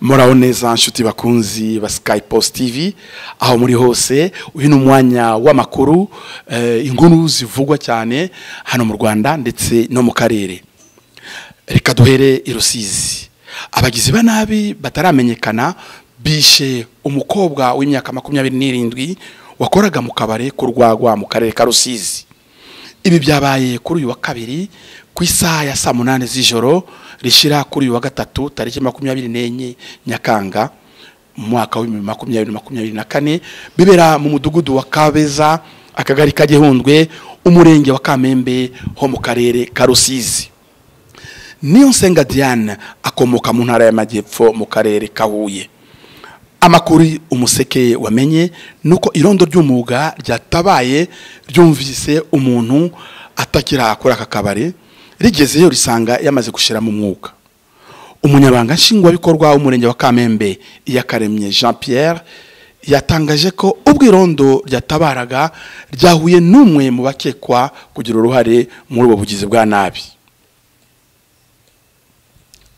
muraho neza nshuti bakunzi ba Sky Post TV aho muri hose uyu ni umwanya w'amakuru eh, inkuru zivugwa cyane hano mu Rwanda ndetse no mu karere. Reka duhere i Rusizi. Abagizi ba nabi bataramenyekana bishe umukobwa w'imyaka makumyabiri n'irindwi wakoraga mu kabare ku rwagwa mu karere ka Rusizi. Ibi byabaye kuri uyu wa kabiri ku isaha ya saa munani z'ijoro rishyira kuri uyu wa gatatu tariki makumyabiri n'enye nyakanga mu mwaka w'ibihumbi makumyabiri makumyabiri na kane bibera mu mudugudu wa kabeza akagari ka gihundwe umurenge wa kamembe ho mu karere ka rusizi. Niyo nsenga diane akomoka mu ntara y'amajyepfo mu karere ka huye. Amakuru umuseke wamenye ni uko irondo ry'umwuga ryatabaye ryumvise umuntu atakira kuri aka kabari rigezeyo risanga yamaze gushyiramo umwuka umunyabanga nshingwabikorwa w'umurenge wa kamembe iyakaremye jean pierre yatangaje ko ubwo irondo ryatabaraga ryahuye n'umwe mu bakekwa kugira uruhare muri ubu bugizi bwa nabi.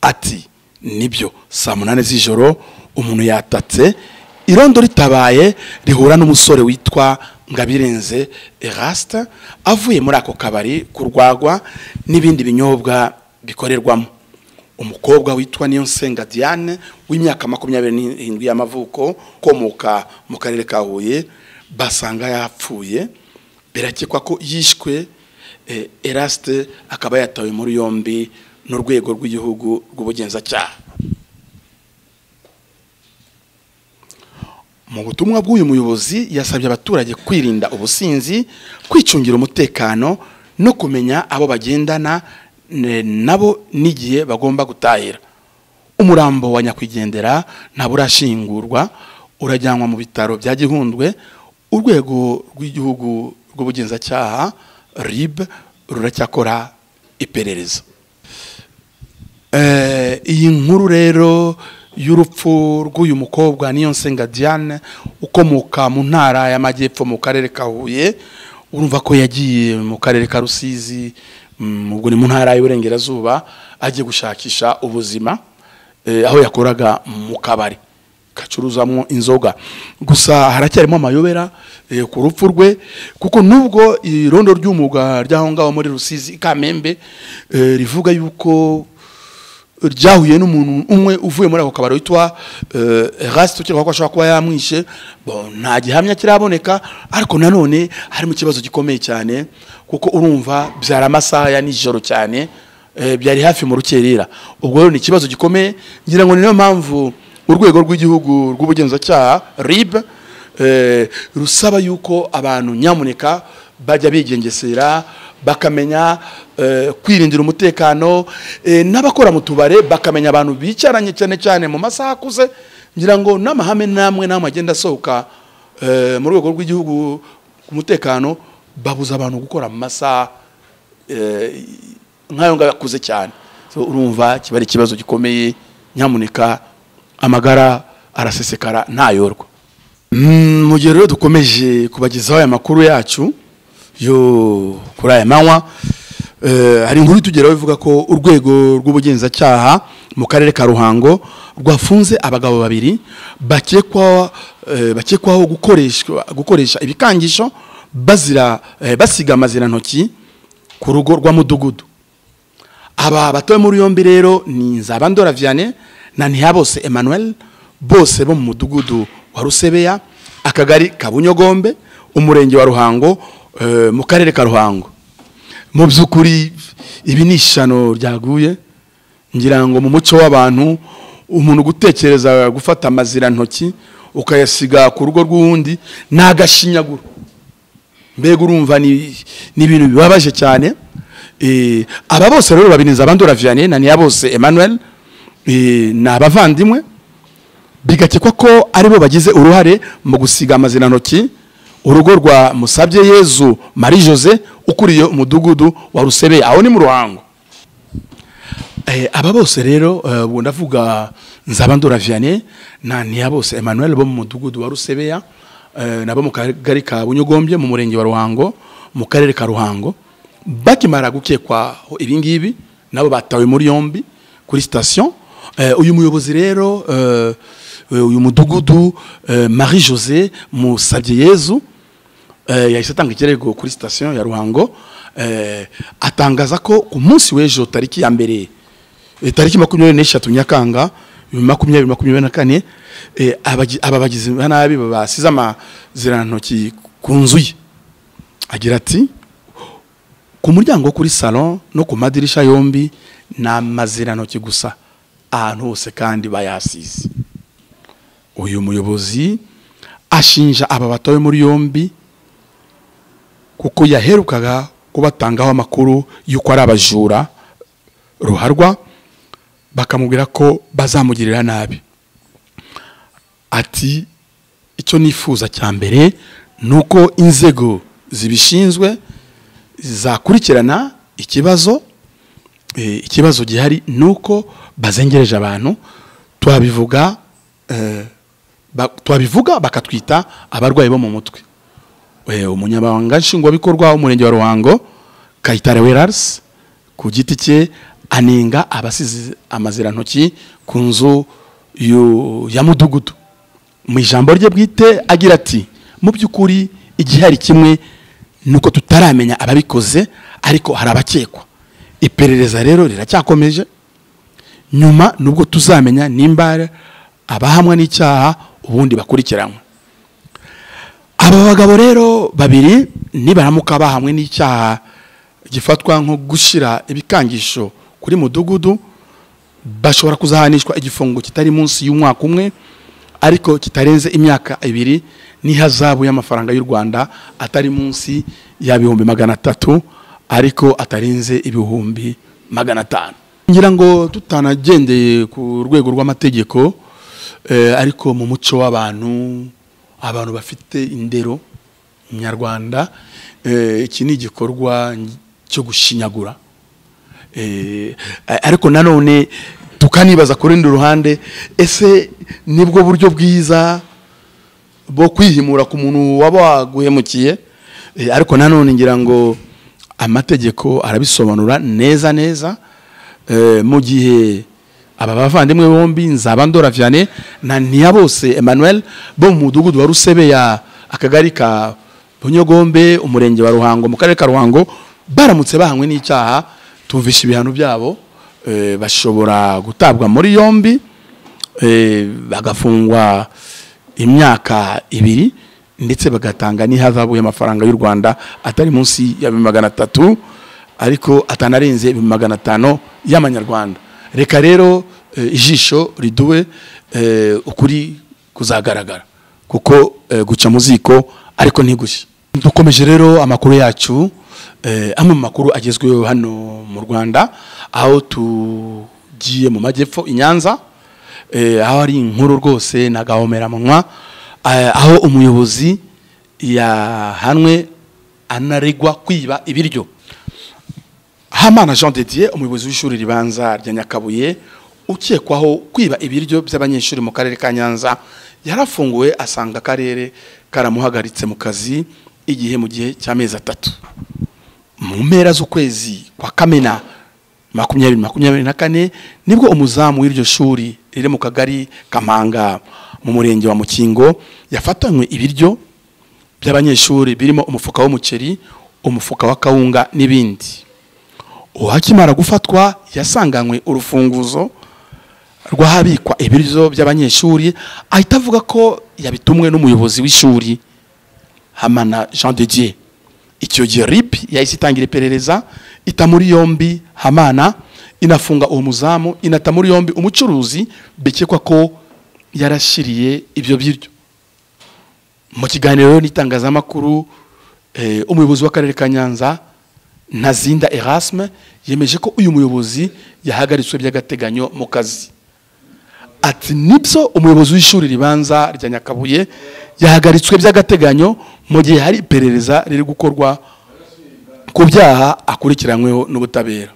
Ati ni byo saa munani z'ijoro umuntu yatatse irondo ritabaye rihura n'umusore witwa ngabirenze erasite avuye muri ako kabari kurwagwa n'ibindi binyobwa bikorerwamo. Umukobwa witwa nsenga diane w'imyaka makumyabiri n'irindwi y'amavuko ukomoka mu karere ka huye basanga yapfuye. Birakekwa ko yishwe erasite akaba yatawe muri yombi n'urwego rw'igihugu rw'ubugenzacyaha. Mu butumwa bw'uyu muyobozi yasabye abaturage kwirinda ubusinzi kwicungira umutekano no kumenya abo bagendana nabo n'igihe bagomba gutahira. Umurambo wa nyakwigendera ntaburashingurwa urajyanwa mu bitaro bya gihundwe urwego rw'igihugu rw'ubugenzacyaha rib ruracyakora iperereza. Iyi nkuru rero y'urupfu rw'uyu mukobwa niyo nsenga diane ukomoka mu ntara y'amajyepfo mu karere ka huye urumva ko yagiye mu karere ka rusizi ubwo ni mu ntara y'uburengerazuba agiye gushakisha ubuzima aho yakoraga mu kabari gacuruzamo inzoga. Gusa haracyarimo amayobera ku rupfu rwe kuko nubwo irondo ry'umwuga ry'aho ngaho muri rusizi kamembe rivuga yuko ryahuye n'umuntu umwe uvuye muri ako kabari witwa rasite ukeka ko ashobora kuba yamwishe. Nta gihamya kiraboneka ariko nanone harimo ikibazo gikomeye cyane kuko urumva byari amasaha ya nijoro cyane byari hafi mu rukerera. Ubwo rero ni ikibazo gikomeye ngira ngo niyo mpamvu urwego rw'igihugu rw'ubugenzacyaha rib rusaba yuko abantu nyamuneka bajya bigengesera bakamenya kwirindira umutekano n'abakora mu tubare bakamenya abantu bicaranye cyane cyane mu masaha akuze ngira ngo n'amahame n'amwe n'amwe agenda asohoka mu rwego rw'igihugu ku mutekano babuza abantu gukora mu masaha nk'ayo ngayo akuze cyane. Urumva kiba ari ikibazo gikomeye nyamuneka amagara arasesekara ntayorwa mu gihe rero dukomeje kubagezaho aya makuru yacu kuri aya manywa hari inkuru itugeraho ivuga ko urwego rw'ubugenzacyaha mu karere ka ruhango rwafunze abagabo babiri bakekwaho gukoresha ibikangisho bazira basiga amazirantoki ku rugo rwa mudugudu. Aba batowe muri yombi rero ni nzabandora vianney na ntiyabose emmanuel bose bo mu mudugudu wa rusebeya akagari ka bunyogombe umurenge wa ruhango mu karere ka ruhango. Mu by'ukuri ibi ni ishano ryaguye. Ngira ngo mu muco w'abantu umuntu gutekereza gufata amazirantoki ukayasiga ku rugo rw'uwundi ni agashinyaguro. Mbega urumva ni ibintu bibabaje cyane. Aba bose rero babiniza abandura vianney na niya bose emmanuel. Ni abavandimwe. Bigakekwa ko ari bo bagize uruhare mu gusiga amazirantoki. Urugo rwa musabye yezu marie jose ukuriye umudugudu wa rusebe aho ni mu ruhango. Aba bose rero ubu ndavuga nzabandura vianney na niya bose emmanuel bo mu mudugudu wa rusebeya nabo mu kagari ka bunyogombye mu murenge wa ruhango mu karere ka ruhango. Bakimara gukekwaho ibingibi nabo batawe muri yombi kuri sitasiyo Eh, uyu muyobozi rero eh, eh, uyu mudugudu eh, marie jose musabye yezu eh, yahise atanga ikirego kuri sitasiyo ya ruhango. Eh, atangaza ko ku munsi w'ejo tariki ya mbere eh, tariki makumyabiri n'eshatu nyakanga makumyabiri makumyabiri na kane eh, aba bagizi ba nabi basize amazirantoki ku nzu ye. Agira ati ku muryango kuri salon no ku madirisha yombi ni amazirantoki gusa ahantu hose kandi bayasize. Uyu muyobozi ashinja aba batowe muri yombi kuko yaherukaga kubatangaho amakuru y'uko ari abajura ruharwa bakamubwira ko bazamugirira nabi. Ati icyo nifuza cya mbere ni uko inzego zibishinzwe zakurikirana ikibazo eh, ikibazo gihari ni uko bazengereje abantu twabivuga eh, twabivuga bakatwita abarwayi bo mu mutwe. Umunyamabanga nshingwabikorwa w'umurenge wa ruhango kayitare werarisi ku giti cye anenga abasize amazirantoki ku nzu ya mudugudu. Mu ijambo rye bwite agira ati mu by'ukuri igihari kimwe ni uko tutaramenya ababikoze ariko hari abakekwa. Iperereza rero riracyakomeje. Nyuma nubwo tuzamenya nimba abahamwa n'icyaha ubundi bakurikiranywe aba bagabo rero babiri nibaramuka bahamwe n'icyaha gifatwa nko gushyira ibikangisho kuri mudugudu bashobora kuzahanishwa igifungo kitari munsi y'umwaka umwe ariko kitarenze imyaka ibiri n'ihazabu y'amafaranga y'u rwanda atari munsi ya bihumbi magana atatu ariko atarenze ibihumbi magana atanu. Ngira ngo tutanagendeye ku rwego rw'amategeko eh, ariko mu muco w'abantu abantu bafite indero nyarwanda eh, iki ni igikorwa cyo gushinyagura. Eh, ariko nanone tukanibaza ku rundi ruhande ese ni bwo buryo bwiza bwo kwihimura ku muntu waba waguhemukiye? Eh, ariko nanone ngira ngo amategeko arabisobanura neza neza mu gihe aba bavandimwe bombi nzabandora vianney na ntiyabose emmanuel bo mu mudugudu wa rusebeya akagari ka bunyogombe umurenge wa ruhango mu karere ka ruhango baramutse bahanywe n'icyaha tumvisha ibihano byabo eh, bashobora gutabwa muri yombi eh, bagafungwa imyaka ibiri ndetse bagatanga n'ihazabu y'amafaranga y'u rwanda atari munsi ya magana atatu ariko atanarenze magana atanu y'amanyarwanda. Reka rero eh, ijisho riduwe eh, ukuri kuzagaragara. Kuko eh, guca mu ziko ariko ntigushye. Dukomeje rero amakuru yacu amwe mu makuru agezweho hano mu rwanda aho tugiye mu majyepfo i nyanza aho ari inkuru rwose na gahomeраmunwa eh, aho umuyobozi yahanwe anaregwa kwiba ibiryo. Hamana jean de dieu umuyobozi w'ishuri ribanza rya nyakabuye ukekwaho kwiba ibiryo by'abanyeshuri mu karere ka nyanza. Yarafunguwe asanga akarere karamuhagaritse mu kazi igihe mu gihe cy'amezi atatu. Mu mpera z'ukwezi kwa kamena makumyabiri makumyabiri na kane ni bwo umuzamu w'iryo shuri riri mu kagari kamanga mu murenge wa mukingo yafatanywe ibiryo by'abanyeshuri birimo umufuka w'umuceri umufuka wa kawunga n'ibindi. Uwakimara gufatwa yasanganywe urufunguzo rw'ahabikwa ibiryo by'abanyeshuri ahita avuga ko yabitumwe n'umuyobozi w'ishuri hamana jean de dieu. Icyo gihe rip yahise itangira iperereza ita muri yombi hamana inafunga uwo muzamu inata muri yombi umucuruzi bikekwa ko yarashyiriye ibyo biryo. Mu kiganiro n'itangazamakuru eh, umuyobozi w'akarere ka nyanza ntazinda erasme yemeje ko uyu muyobozi yahagaritswe by'agateganyo mu kazi. Ati ni byo umuyobozi w'ishuri ribanza rya nyakabuye yahagaritswe by'agateganyo mu gihe hari iperereza riri gukorwa ku byaha akurikiranyweho n'ubutabera.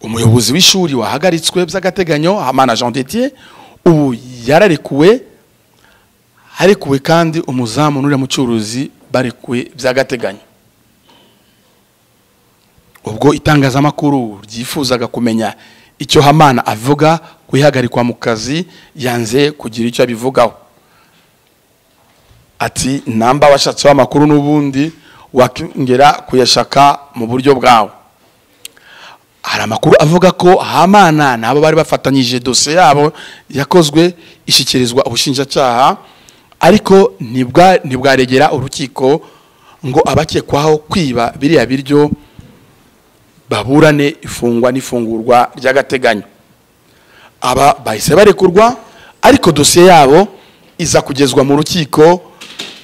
Umuyobozi w'ishuri wahagaritswe by'agateganyo hamana jean de dieu ubu yararekuwe harekuwe kandi umuzamu n'uriya mucuruzi barekuwe by'agateganyo. Ubwo itangazamakuru ryifuzaga kumenya icyo hamana avuga kuyihagarikwa mu kazi yanze kugira icyo abivugaho. Ati namba washatseho amakuru n'ubundi wakongera kuyashaka mu buryo bwawe. Hari amakuru avuga ko hamana nabo bari bafatanyije dosiye yabo yakozwe ishyikirizwa ubushinjacyaha ariko ntibwa- ntibwaregera urukiko ngo abakekwaho kwiba biriya biryo baburane ifungwa n'ifungurwa ry'agateganyo. Aba bahise barekurwa ariko dosiye yabo iza kugezwa mu rukiko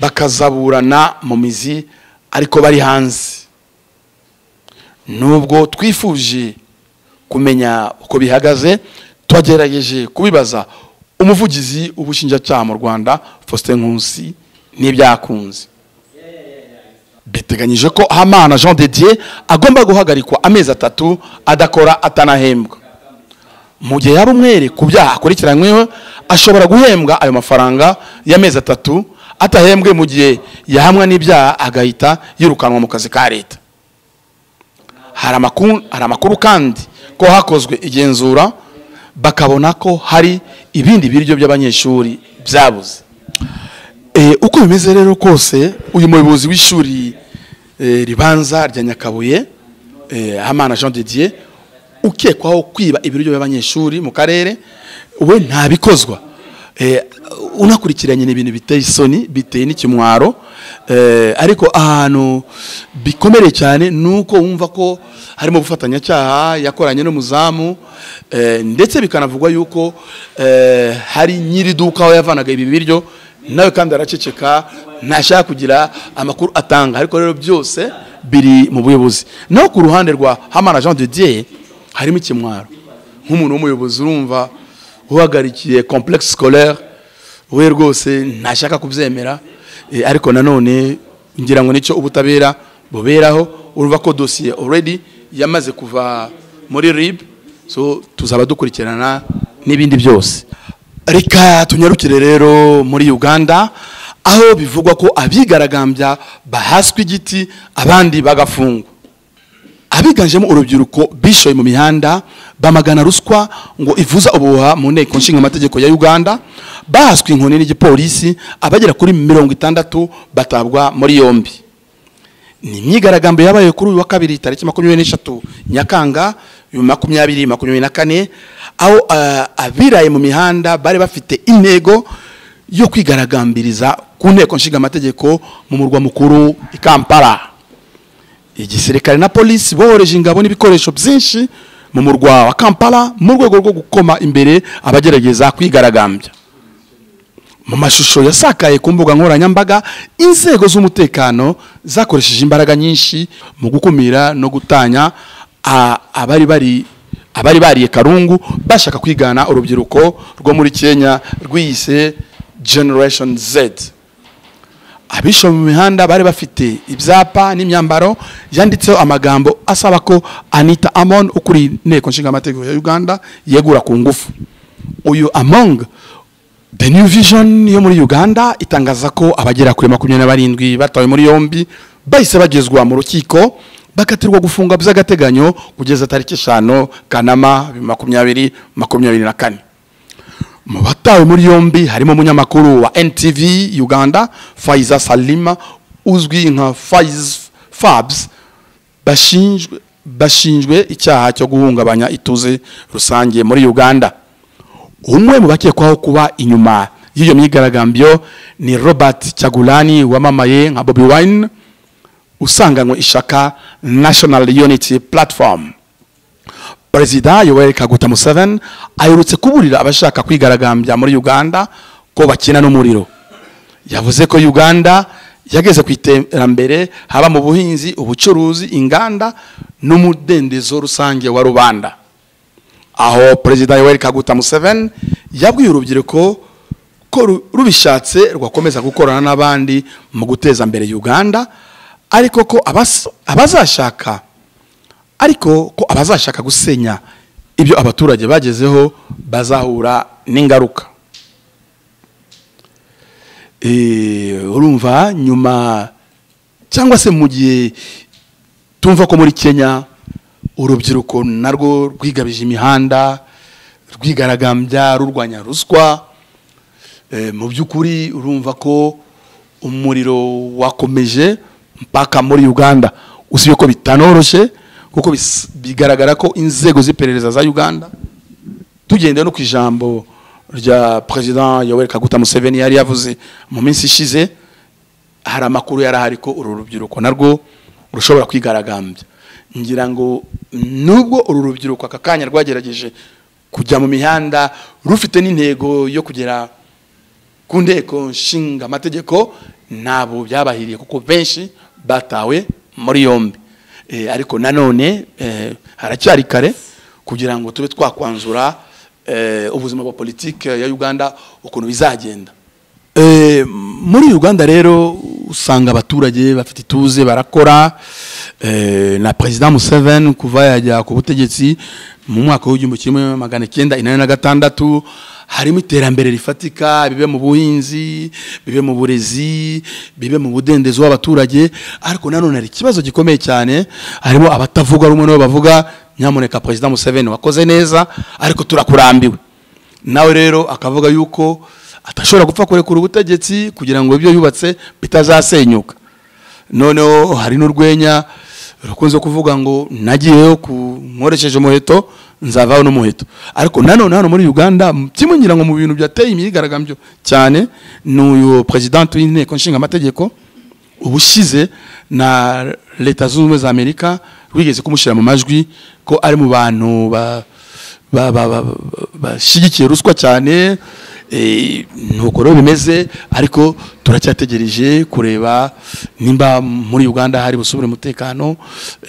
bakazaburana mu mizi ariko bari hanze. Nubwo twifuje kumenya uko bihagaze twagerageje kubibaza umuvugizi w'ubushinjacyaha mu rwanda faustin nkusi n'ibyakunze. Biteganyije ko hamana jean de dieu agomba guhagarikwa amezi atatu adakora atanahembwa. Mu gihe yaba umwere ku byaha akurikiranyweho ashobora guhembwa ayo mafaranga y'amezi atatu atahembwe mu gihe yahamwa n'ibyaha agahita yirukanwa mu kazi ka leta. Hari amakuru, kandi ko hakozwe igenzura bakabona ko hari ibindi biryo by'abanyeshuri byabuze. Uko bimeze rero kose uyu muyobozi w'ishuri eh, ribanza rya nyakabuye eh, hamana jean de dieu ukekwaho kwiba ibiryo by'abanyeshuri mu karere we ntabikozwa. Eh, unakurikiranye ibintu biteye isoni biteye n'ikimwaro. Eh, ariko ahantu bikomereye cyane ni uko wumva ko harimo ubufatanyacyaha yakoranye n'umuzamu eh, ndetse bikanavugwa yuko eh, hari nyiri duka aho yavanaga ibi biryo nawe kandi araceceka ntashaka kugira amakuru atanga. Ariko rero byose biri mu buyobozi. Naho ku ruhande rwa hamana jean de dieu harimo ikimwaro. Nk'umuntu w'umuyobozi urumva uhagarikiye complexe scolaire we rwose ntashaka kubyemera. Eh, ariko nanone ngira ngo ni cyo ubutabera buberaho urumva ko dosiye already yamaze kuva muri rib so tuzaba dukurikirana n'ibindi byose. Reka tunyarukire rero muri uganda aho bivugwa ko abigaragambya bahaswe igiti abandi bagafungwa. Abiganjemo urubyiruko bishoye mu mihanda bamagana ruswa ngo ivuza ubuhuha mu nteko nshinga amategeko ya uganda bahaswe inkoni n'igipolisi abagera kuri mirongo itandatu batabwa muri yombi. Ni imyigaragambyo yabaye kuri uyu wa kabiri tariki makumyabiri n'eshatu nyakanga makumyabiri makumyabiri na kane aho ah, abiraye mu mihanda bari bafite intego yo kwigaragambiriza ku nteko nshinga amategeko mu murwa mukuru i kampala. Igisirikare na polisi bohereje ingabo n'ibikoresho byinshi mu murwa wa kampala mu rwego rwo gukoma imbere abagerageza kwigaragambya. Mu mashusho yasakaye ku mbuga nkoranyambaga inzego z'umutekano zakoresheje imbaraga nyinshi mu gukumira no gutanya abari bari abari bariye karungu bashaka kwigana urubyiruko rwo muri kenya rwiyise generation z. Abishe mu mihanda bari bafite ibyapa n'imyambaro yanditseho amagambo asaba ko anita amon ukuriye inteko nshinga amategeko ya uganda yegura ku ngufu. Uyu among the new vision yo muri uganda itangaza ko abagera kuri makumyabiri na barindwi batawe muri yombi bahise bagezwa mu rukiko bakatirwa gufunga by'agateganyo kugeza tariki eshanu kanama makumyabiri makumyabiri na kane. Mu batawe muri yombi harimo umunyamakuru wa ntv uganda faiza salima uzwi nka faiz fabs bashinjwe bashinjwe icyaha cyo guhungabanya ituze rusange muri uganda. Umwe mu bakekwaho kuba inyuma y'iyo myigaragambyo ni robert cyagulani wamamaye nka bobi wine usanganywe ishaka national unity platform. Perezida yoweri kaguta museveni aherutse kuburira abashaka kwigaragambya muri uganda ko bakina n'umuriro. Yavuze ko uganda yageze ku iterambere haba mu buhinzi ubucuruzi inganda n'umudendezo rusange wa rubanda. Aho perezida yoweri kaguta museveni yabwiye urubyiruko ko ru- rubishatse rwakomeza gukorana n'abandi mu guteza imbere uganda ariko ko abazashaka ariko ko abazashaka gusenya ibyo abaturage bagezeho bazahura n'ingaruka. Eh, urumva nyuma cyangwa se mu gihe tumva ko muri kenya urubyiruko narwo rwigabije imihanda rwigaragambya rurwanya ruswa Eh, mu by'ukuri urumva ko umuriro wakomeje mpaka muri uganda. Usibye ko bitanoroshye kuko bigaragara ko inzego z'iperereza za uganda tugendeye no ku ijambo rya perezida yoweri kaguta museveni yari yavuze mu minsi ishize hari amakuru yari ahari ko uru rubyiruko narwo rushobora kwigaragambya. Ngira ngo nubwo uru rubyiruko aka kanya rwagerageje kujya mu mihanda rufite n'intego yo kugera ku nteko nshinga amategeko ntabwo byabahiriye kuko benshi batawe muri yombi. Eh, ariko nanone eh, haracyari kare kugira ngo tube twakwanzura eh, ubuzima bwa politiki ya uganda ukuntu bizagenda. Muri uganda rero usanga abaturage bafite ituze barakora. Eh, na perezida museveni kuva yajya ku butegetsi mu mwaka w'igihumbi kimwe magana cyenda inani na gatandatu harimo iterambere rifatika bibe mu buhinzi bibe mu burezi bibe mu budendezo w'abaturage ariko nanone hari ikibazo gikomeye cyane harimo abatavuga rumwe nabo bavuga nyamuneka perezida museveni wakoze neza ariko turakurambiwe. Nawe rero akavuga yuko atashobora gupfa kurekura ubutegetsi kugira ngo ibyo yubatse bitazasenyuka. Noneho hari n'urwenya rukunze kuvuga ngo nagiyeyo nkoresheje umuheto nzavaho n'umuheto. Ariko nanone hano muri uganda kimwe ngira ngo mu bintu byateye imyigaragambyo cyane ni uyu perezidante w'inteko nshinga amategeko ubushize na leta zunze ubumwe za amerika rwigeze kumushyira mu majwi ko ari mu bantu ba ba- ba- ba- ba- bashyigikiye ruswa cyane eh, nuko rero bimeze ariko turacyategereje kureba nimba muri uganda hari busubire umutekano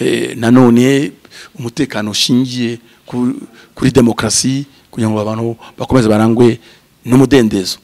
eh, nanone umutekano ushingiye ku- kuri demokarasi kugira ngo abantu bakomeze barangwe n'umudendezo.